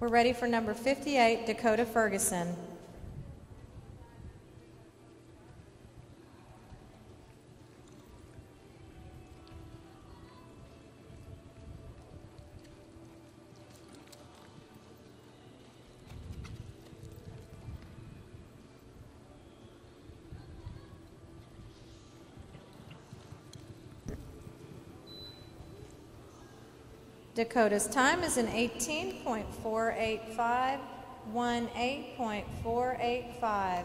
We're ready for number 58, Dakota Ferguson. Dakota's time is an 18.485, 18.485.